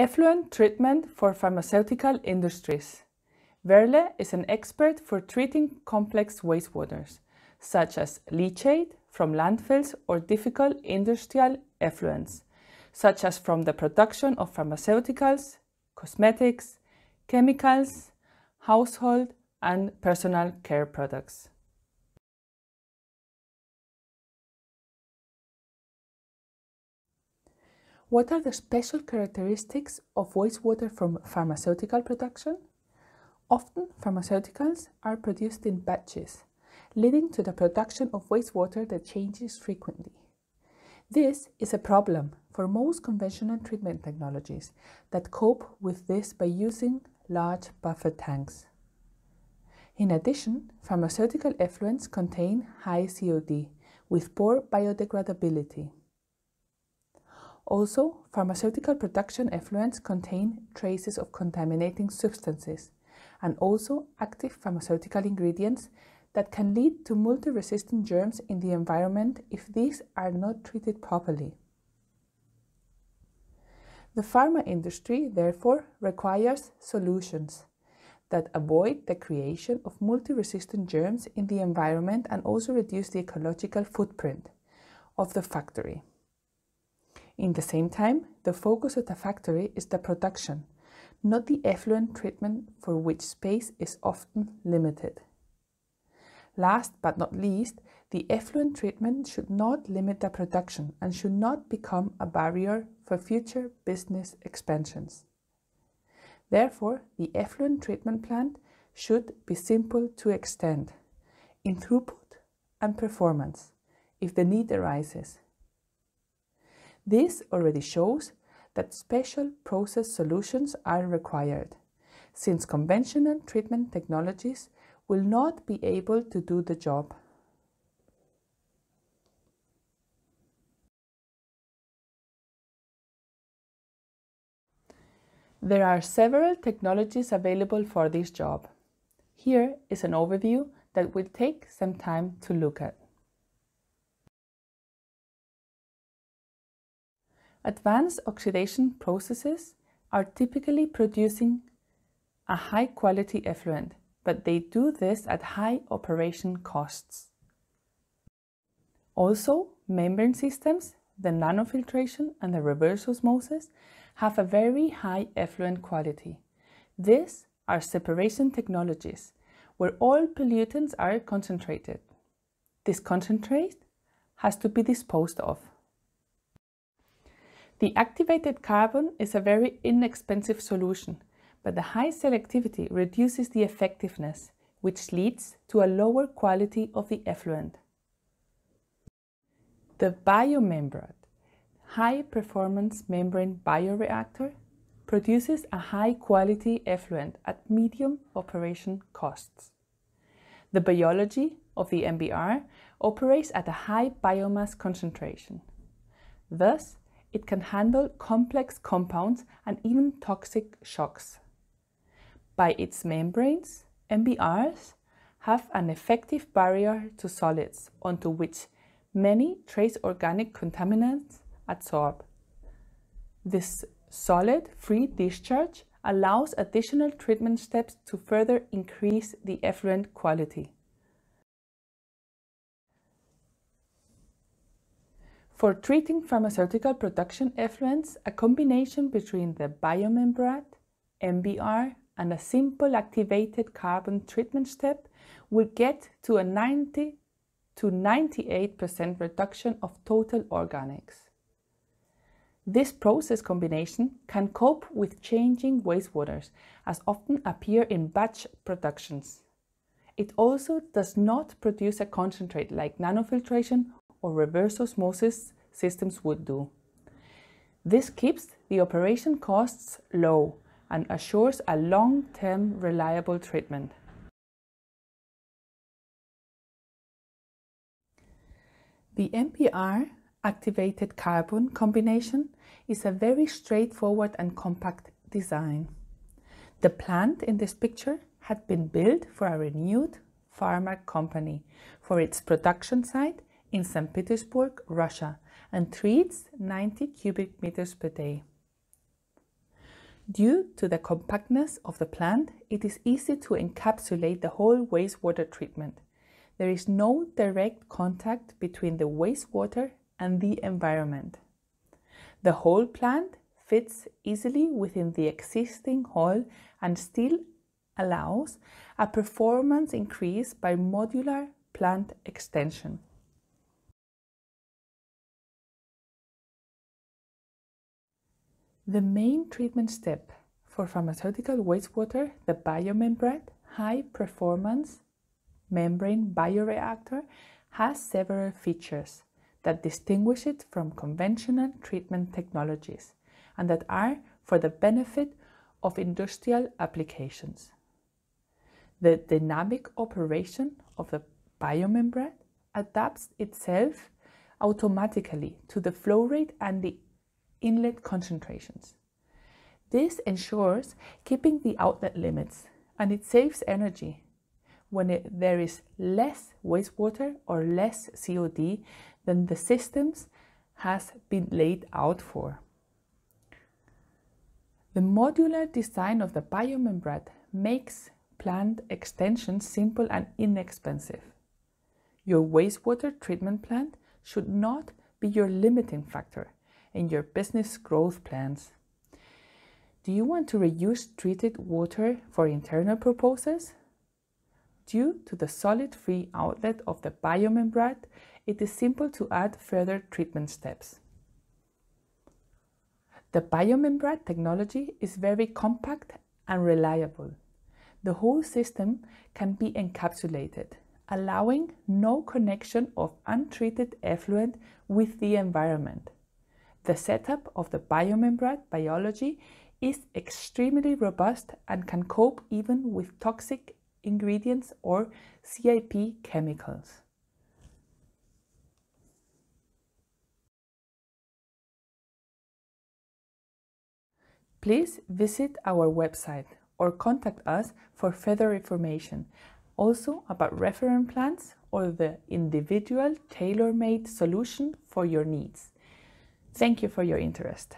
Effluent treatment for pharmaceutical industries. WEHRLE is an expert for treating complex wastewaters, such as leachate from landfills or difficult industrial effluents, such as from the production of pharmaceuticals, cosmetics, chemicals, household and personal care products. What are the special characteristics of wastewater from pharmaceutical production? Often, pharmaceuticals are produced in batches, leading to the production of wastewater that changes frequently. This is a problem for most conventional treatment technologies that cope with this by using large buffer tanks. In addition, pharmaceutical effluents contain high COD with poor biodegradability. Also, pharmaceutical production effluents contain traces of contaminating substances and also active pharmaceutical ingredients that can lead to multi-resistant germs in the environment if these are not treated properly. The pharma industry, therefore, requires solutions that avoid the creation of multi-resistant germs in the environment and also reduce the ecological footprint of the factory. In the same time, the focus of the factory is the production, not the effluent treatment for which space is often limited. Last but not least, the effluent treatment should not limit the production and should not become a barrier for future business expansions. Therefore, the effluent treatment plant should be simple to extend in throughput and performance if the need arises this already shows that special process solutions are required, since conventional treatment technologies will not be able to do the job. There are several technologies available for this job. Here is an overview that will take some time to look at. Advanced oxidation processes are typically producing a high quality effluent, but they do this at high operation costs. Also, membrane systems, the nanofiltration and the reverse osmosis have a very high effluent quality. These are separation technologies where all pollutants are concentrated. This concentrate has to be disposed of. The activated carbon is a very inexpensive solution, but the high selectivity reduces the effectiveness, which leads to a lower quality of the effluent. The Biomembrat, high-performance membrane bioreactor, produces a high-quality effluent at medium operation costs. The biology of the MBR operates at a high biomass concentration. Thus, it can handle complex compounds and even toxic shocks. By its membranes, MBRs have an effective barrier to solids onto which many trace organic contaminants adsorb. This solid-free discharge allows additional treatment steps to further increase the effluent quality. For treating pharmaceutical production effluents, a combination between the Biomembrat, MBR, and a simple activated carbon treatment step will get to a 90 to 98% reduction of total organics. This process combination can cope with changing wastewaters as often appear in batch productions. It also does not produce a concentrate like nanofiltration or reverse osmosis systems would do. This keeps the operation costs low and assures a long-term reliable treatment. The MBR activated carbon combination is a very straightforward and compact design. The plant in this picture had been built for a renewed pharma company for its production site in St. Petersburg, Russia, and treats 90 cubic meters per day. Due to the compactness of the plant, it is easy to encapsulate the whole wastewater treatment. There is no direct contact between the wastewater and the environment. The whole plant fits easily within the existing hall and still allows a performance increase by modular plant extension. The main treatment step for pharmaceutical wastewater, the biomembrane high performance membrane bioreactor, has several features that distinguish it from conventional treatment technologies and that are for the benefit of industrial applications. The dynamic operation of the biomembrane adapts itself automatically to the flow rate and the inlet concentrations. This ensures keeping the outlet limits and it saves energy when it, there is less wastewater or less COD than the systems has been laid out for. The modular design of the biomembrane makes plant extensions simple and inexpensive. Your wastewater treatment plant should not be your limiting factor in your business growth plans. Do you want to reuse treated water for internal purposes? Due to the solid free outlet of the biomembrane, it is simple to add further treatment steps. The biomembrane technology is very compact and reliable. The whole system can be encapsulated, allowing no connection of untreated effluent with the environment. The setup of the biomembrane biology is extremely robust and can cope even with toxic ingredients or CIP chemicals. Please visit our website or contact us for further information, also about reference plans or the individual tailor-made solution for your needs. Thank you for your interest.